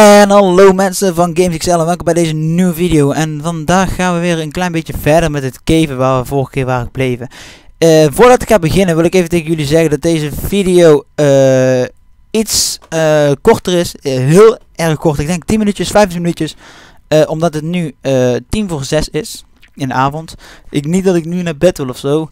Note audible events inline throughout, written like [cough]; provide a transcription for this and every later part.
En hallo mensen van GamesXL en welkom bij deze nieuwe video. En vandaag gaan we weer een klein beetje verder met het caven waar we vorige keer waren gebleven. Eh, voordat ik ga beginnen wil ik even tegen jullie zeggen dat deze video eh, iets eh, korter is. Heel erg kort. Ik denk 10 minuutjes, 15 minuutjes. Omdat het nu eh 10 voor 6 is in de avond. Ik, niet dat ik nu naar bed wil of zo.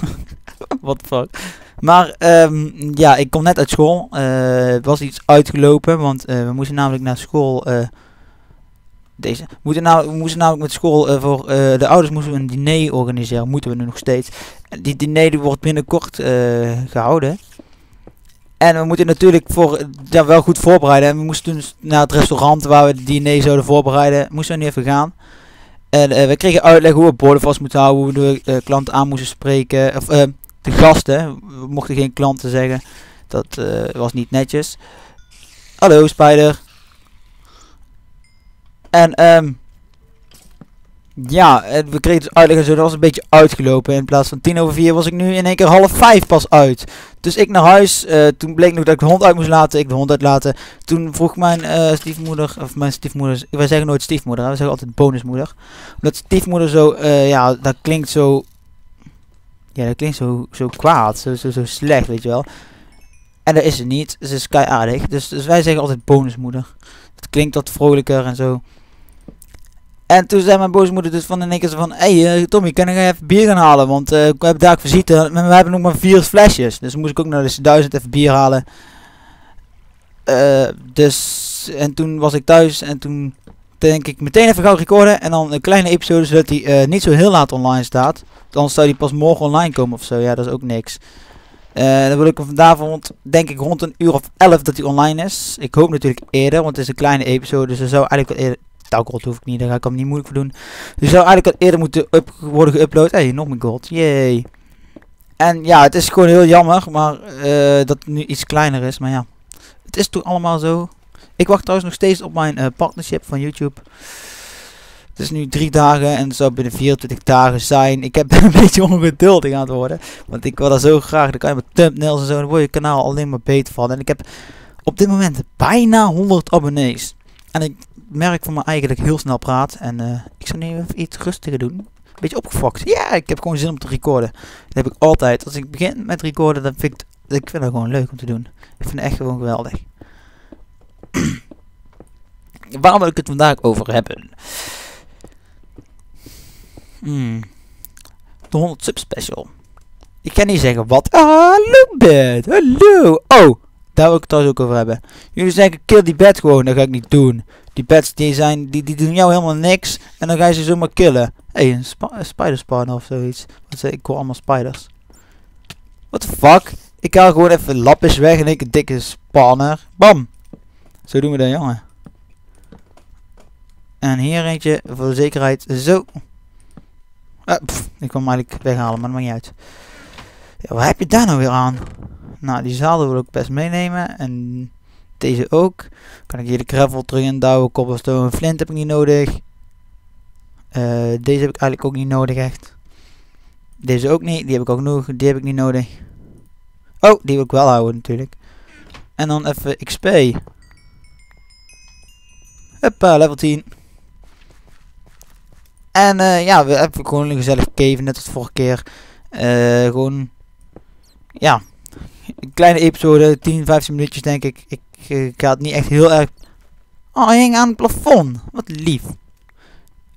[laughs] What the fuck. Maar ehm, ja, ik kom net uit school. Eh, Het was iets uitgelopen, want eh, we moesten namelijk naar school. eh, deze. We, nou, we moesten namelijk met school eh, voor eh, de ouders moesten we een diner organiseren. Moeten we nu nog steeds. Die diner wordt binnenkort eh, gehouden. En we moeten natuurlijk voor, ja, wel goed voorbereiden. En we moesten dus naar het restaurant waar we de diner zouden voorbereiden. Moesten we nu even gaan. En eh, we kregen uitleg hoe we borden vast moeten houden. Hoe we de eh, klanten aan moesten spreken. Of eh, de gasten. We mochten geen klanten zeggen. Dat eh, was niet netjes. Hallo Spider. En ehm ja, we kregen dus uitleg en zo. Dat was een beetje uitgelopen. In plaats van tien over vier was ik nu in één keer half vijf pas uit. Dus ik naar huis. eh, toen bleek nog dat ik de hond uit moest laten. Ik de hond uitlaten. Toen vroeg mijn eh, stiefmoeder, of mijn stiefmoeder, wij zeggen nooit stiefmoeder, we zeggen altijd bonusmoeder. Omdat stiefmoeder zo, ja, dat klinkt zo, ja, dat klinkt zo, zo kwaad, zo, zo, zo slecht, weet je wel. En dat is het niet, ze is kei aardig. Dus, dus wij zeggen altijd bonusmoeder. Het klinkt wat vrolijker en zo. En toen zei mijn bonusmoeder dus van keer zo van, hé hey, eh, Tommy, kan ik even bier gaan halen? Want eh, ik heb daar visite, we hebben nog maar vier flesjes. Dus moest ik ook naar de duizend even bier halen. Eh, dus, en toen was ik thuis en toen denk ik meteen even gauw recorden. En dan een kleine episode zodat die eh, niet zo heel laat online staat. Dan zou die pas morgen online komen of zo. Ja, dat is ook niks. Eh, dan wil ik vanavond, denk ik rond een uur of 11 dat hij online is. Ik hoop natuurlijk eerder, want het is een kleine episode. Dus er zou eigenlijk wat eerder... Touwgrot hoef ik niet, daar ga ik hem niet moeilijk voor doen. Dus zou eigenlijk wat eerder moeten worden geüpload. Hé, hey, nog mijn gold. Yay. En ja, het is gewoon heel jammer, maar eh, dat het nu iets kleiner is. Maar ja, het is toch allemaal zo. Ik wacht trouwens nog steeds op mijn eh, partnership van YouTube. Het is nu drie dagen en het zou binnen 24 dagen zijn. Ik heb [laughs] een beetje ongeduldig aan het worden. Want ik wil dat zo graag. Dan kan je met thumbnails en zo. Dan word je kanaal alleen maar beter van. En ik heb op dit moment bijna 100 abonnees. En ik merk van me eigenlijk heel snel praat. En eh, ik zou nu even iets rustiger doen. Een beetje opgefokt. Ja, ik heb gewoon zin om te recorden. Dat heb ik altijd. Als ik begin met recorden, dan vind ik, ik vind dat gewoon leuk om te doen. Ik vind het echt gewoon geweldig. Waarom wil ik het vandaag over hebben? Hmm. De 100 sub special. Ik ga niet zeggen wat. Ah, hallo bed. Hallo. Oh, daar wil ik het trouwens ook over hebben. Jullie zeggen kill die bed gewoon. Dat ga ik niet doen. Die beds die zijn, die, die doen jou helemaal niks. En dan ga je ze zomaar killen. Hé, hey, een, spider spawner of zoiets. Zeg ik? Hoor allemaal spiders. What the fuck? Ik haal gewoon even lapjes weg en ik een dikke spawner. Bam. Zo doen we dat, jongen. En hier eentje voor de zekerheid. Zo. Pff, ik kan hem eigenlijk weghalen, maar dat maakt niet uit. Ja, wat heb je daar nou weer aan? Nou, die zaalde wil ik best meenemen. En deze ook. Kan ik hier de gravel terug in douwen. Cobblestone flint heb ik niet nodig. Eh, deze heb ik eigenlijk ook niet nodig, echt. Deze ook niet. Die heb ik ook nog. Die heb ik niet nodig. Oh, die wil ik wel houden natuurlijk. En dan even XP. Hoppa, level 10. En eh, ja, we hebben gewoon een gezellig cave, net als vorige keer. Eh, gewoon, ja, een kleine episode, 10, 15 minuutjes denk ik. Ik, eh, ik ga het niet echt heel erg... Oh, hij hing aan het plafond. Wat lief.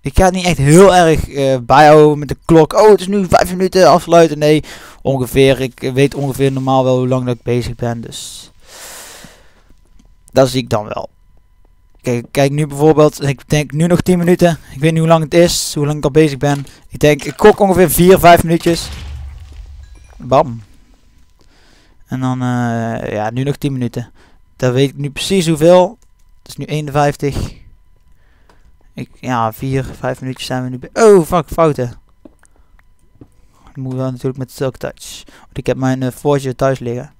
Ik ga het niet echt heel erg bijhouden met de klok. Oh, het is nu 5 minuten afsluiten. Nee, ongeveer. Ik weet ongeveer normaal wel hoe lang dat ik bezig ben. Dus dat zie ik dan wel. Kijk, kijk nu bijvoorbeeld, ik denk nu nog 10 minuten. Ik weet niet hoe lang het is, hoe lang ik al bezig ben. Ik denk, ik kok ongeveer 4, 5 minuutjes. Bam. En dan, eh, ja, nu nog 10 minuten. Dan weet ik nu precies hoeveel. Het is nu 51. Ik, ja, 4, 5 minuutjes zijn we nu bij. Oh, fuck, fouten. Ik moet wel natuurlijk met Silk Touch. Ik heb mijn uh, Forge thuis liggen.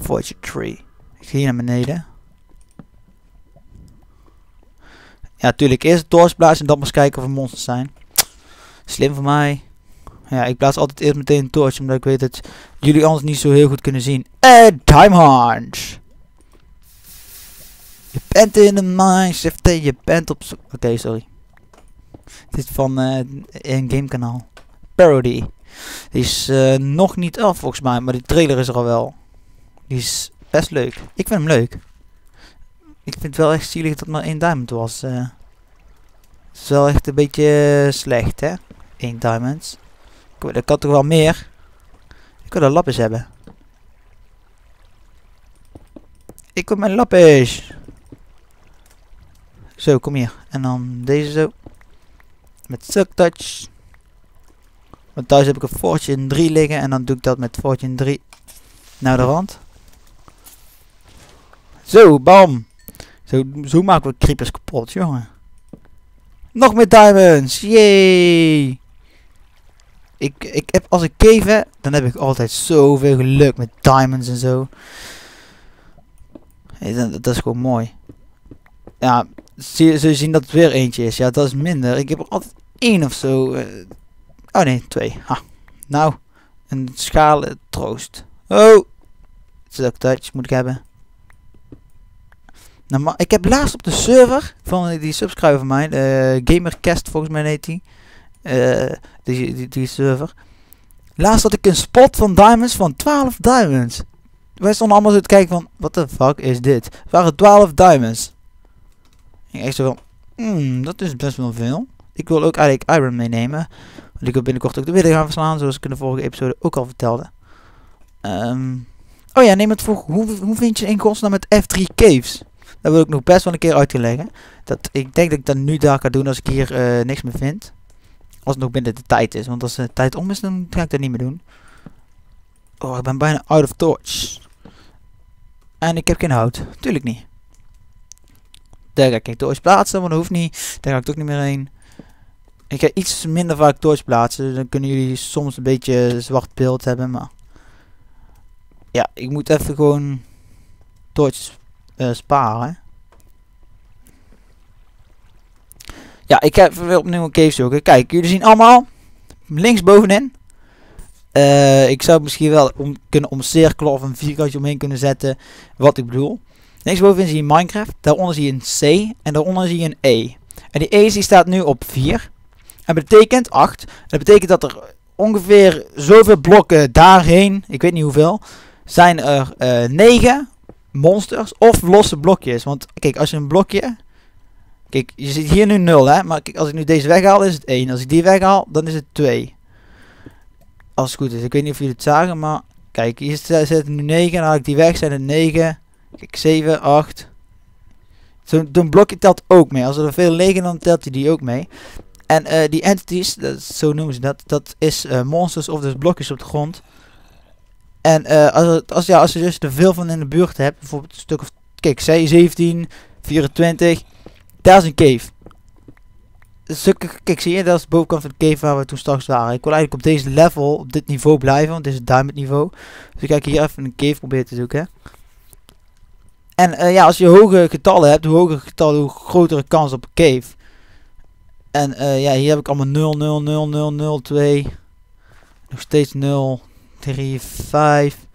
Forge Tree. Ik ga hier naar beneden. Ja, natuurlijk eerst het torch blazen en dan eens kijken of er monsters zijn. Slim van mij. Ja, ik plaats altijd eerst meteen een torch, omdat ik weet dat jullie anders niet zo heel goed kunnen zien. Eh, Time Hunch! bent in de mineshift en je bent op. Oké, sorry. Dit is van eh, een gamekanaal. Parody. Die is eh, nog niet af volgens mij, maar die trailer is er al wel. Die is best leuk. Ik vind hem leuk. Ik vind het wel echt zielig dat maar één diamond was. eh. Het is wel echt een beetje eh, slecht, hè? 1 diamonds. Ik, had toch wel meer. Ik wil een lapis hebben. Ik wil mijn lapis. Zo, kom hier. En dan deze zo. Met Silk Touch. Want thuis heb ik een Fortune 3 liggen. En dan doe ik dat met Fortune 3 naar de rand. Zo, bam. Zo, zo maken we creepers kapot, jongen. Nog meer diamonds. Yay. Ik, ik heb, als ik cave, dan heb ik altijd zoveel geluk met diamonds en zo. Dat, is gewoon mooi. Ja, zul je zien dat het weer eentje is. Ja, dat is minder. Ik heb er altijd één of zo. eh. oh nee, twee. Ha. Nou, een schaal eh, troost. Oh! Touch moet ik hebben. Maar ik heb laatst op de server van die subscriber van mij, eh Gamercast volgens mij heet die. Eh, die, die, die server. Laatst had ik een spot van diamonds van 12 diamonds. Wij stonden allemaal zo te kijken van, what the fuck is dit? Het waren 12 diamonds. En ik zo van, hmm, dat is best wel veel. Ik wil ook eigenlijk iron meenemen. Want ik wil binnenkort ook de willen gaan verslaan, zoals ik in de vorige episode ook al vertelde. Ehm, oh ja, neem het voor, hoe, hoe vind je in godsnaam met F3 Caves? Dat wil ik nog best wel een keer uit te leggen. Dat, ik denk dat ik dat nu daar ga doen als ik hier eh, niks meer vind. Als het nog binnen de tijd is. Want als de tijd om is, dan ga ik dat niet meer doen. Oh, ik ben bijna out of torch. En ik heb geen hout. Tuurlijk niet. Daar ga ik torch plaatsen, want dat hoeft niet. Daar ga ik toch niet meer heen. Ik ga iets minder vaak torch plaatsen. Dan kunnen jullie soms een beetje zwart beeld hebben. Maar ja, ik moet even gewoon torches eh, sparen. Ja, ik heb weer opnieuw een cave zoeken. Kijk, jullie zien allemaal links bovenin. Eh, ik zou misschien wel om, kunnen omcirkelen of een vierkantje omheen kunnen zetten. Wat ik bedoel. Links bovenin zie je Minecraft. Daaronder zie je een C. En daaronder zie je een E. En die E die staat nu op 4. En betekent 8. En dat betekent dat er ongeveer zoveel blokken daarheen. Ik weet niet hoeveel. Zijn er eh 9 monsters of losse blokjes. Want kijk, als je een blokje. Kijk, je ziet hier nu 0 hè. Maar kijk, als ik nu deze weghaal is het 1. Als ik die weghaal, dan is het 2. Als het goed is. Ik weet niet of jullie het zagen, maar kijk, hier zitten nu 9. Dan haal ik die weg, zijn het 9. Kijk, 7, 8. Zo'n blokje telt ook mee. Als er veel liggen, dan telt hij die ook mee. En eh, die entities, dat, zo noemen ze dat, dat is eh, monsters of dus blokjes op de grond. En eh, als, als, als je dus er veel van in de buurt hebt, bijvoorbeeld een stuk of, kijk, zij 17, 24, daar is een cave. Stukken, kijk, zie je, dat is de bovenkant van de cave waar we toen straks waren. Ik wil eigenlijk op deze level, op dit niveau blijven, want dit is het diamond niveau. Dus ik ga hier even een cave proberen te zoeken. En eh, ja, als je hoge getallen hebt, hoe hoger getallen, hoe grotere kans op een cave. En eh, ja, hier heb ik allemaal 0, 0, 0, 0, 0, 2. Nog steeds 0, 3, 5,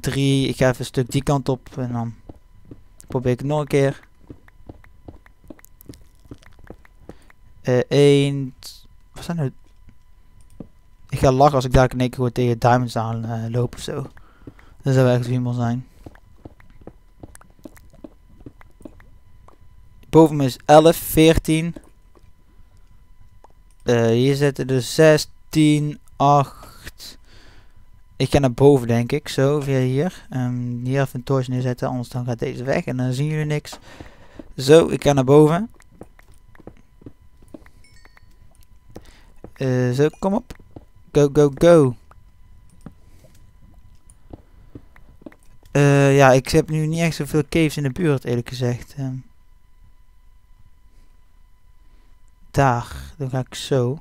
3. Ik ga even een stuk die kant op en dan probeer ik het nog een keer. Eh 1. Wat zijn er? Ik ga lachen als ik daar in één keer gewoon tegen diamonds aan eh, loop of zo. Dat zou echt iemand zijn. Boven me is 11, 14. Eh, hier zitten er 16, 8. Ik ga naar boven denk ik, zo via hier. Ehm, hier even een torch neerzetten, anders dan gaat deze weg en dan zien jullie niks. Zo, ik ga naar boven. Eh, zo, kom op. Go, go, go. Eh, ja, ik heb nu niet echt zoveel caves in de buurt, eerlijk gezegd. Ehm. daar, dan ga ik zo.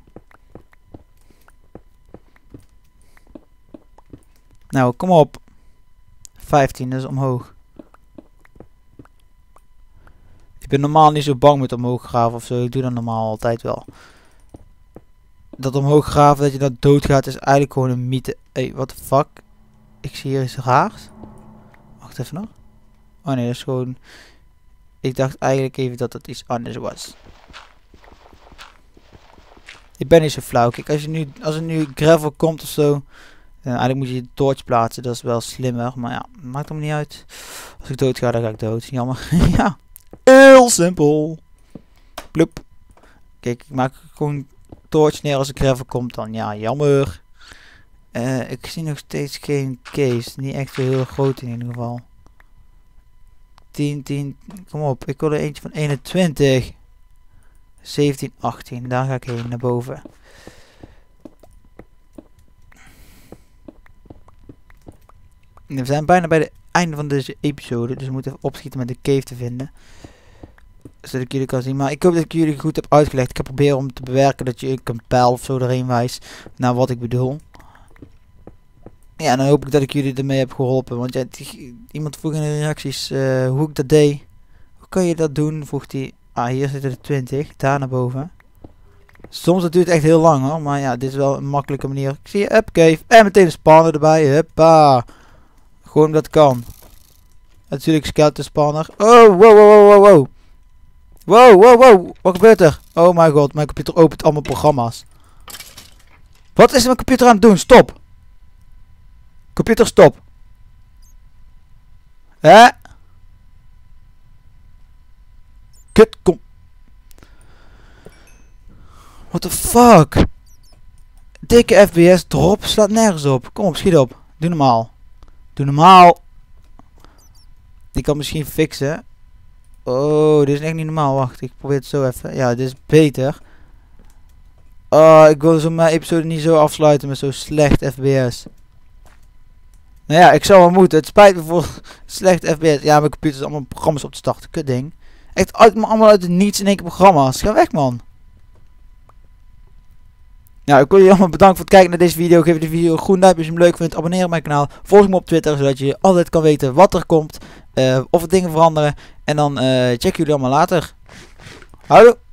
Nou, kom op. 15, dat is omhoog. Ik ben normaal niet zo bang met omhoog graven of zo. Ik doe dat normaal altijd wel. Dat omhoog graven, dat je dat doodgaat, is eigenlijk gewoon een mythe. Hé, hey, what the fuck? Ik zie hier iets raars. Wacht even nog. Oh nee, dat is gewoon... Ik dacht eigenlijk even dat het iets anders was. Ik ben niet zo flauw. Kijk, als, je nu, als er nu gravel komt of zo. Dan eigenlijk moet je de torch plaatsen. Dat is wel slimmer. Maar ja, maakt hem niet uit. Als ik dood ga, dan ga ik dood. Jammer. [laughs] ja. Heel simpel. Bloep. Kijk, ik maak gewoon torch neer als ik gravel komt. Dan ja, jammer. Uh, ik zie nog steeds geen case. Niet echt heel groot in ieder geval. 10, 10. Kom op. Ik wil er eentje van 21. 17, 18. Daar ga ik heen naar boven. We zijn bijna bij het einde van deze episode. Dus we moeten even opschieten met de cave te vinden. Zodat ik jullie kan zien. Maar ik hoop dat ik jullie goed heb uitgelegd. Ik heb proberen om te bewerken dat je een pijl of zo erin wijst. Naar wat ik bedoel. Ja, dan hoop ik dat ik jullie ermee heb geholpen. Want iemand vroeg in de reacties uh, hoe ik dat deed. Hoe kan je dat doen? Vroeg hij. Ah, hier zitten er 20. Daar naar boven. Soms dat duurt echt heel lang hoor. Maar ja, dit is wel een makkelijke manier. Ik zie je upcave. En meteen een spanner erbij. Huppa. Gewoon het kan. Natuurlijk skeleton spanner. Oh, wow, wow, wow, wow, wow. Wow, wow. Wat gebeurt er? Oh mijn god, mijn computer opent allemaal programma's. Wat is mijn computer aan het doen? Stop. Computer stop. Hè? Kut, kom. What the fuck? Dikke FPS drop slaat nergens op. Kom op, schiet op. Doe normaal. Doe normaal. Die kan misschien fixen. Oh, dit is echt niet normaal. Wacht, ik probeer het zo even. Ja, dit is beter. Oh, ik wil zo mijn episode niet zo afsluiten met zo slecht FPS. Nou ja, ik zou wel moeten. Het spijt me voor [laughs] slecht FPS. Ja, mijn computer is allemaal programma's op te starten. Kut ding. Echt uit, allemaal uit het niets in één keer programma's. Ga weg, man. Nou, ik wil jullie allemaal bedanken voor het kijken naar deze video. Geef de video een groen duimpje als je hem leuk vindt. Abonneer op mijn kanaal. Volg me op Twitter, zodat je altijd kan weten wat er komt. Uh, of er dingen veranderen. En dan uh, check jullie allemaal later. Hallo.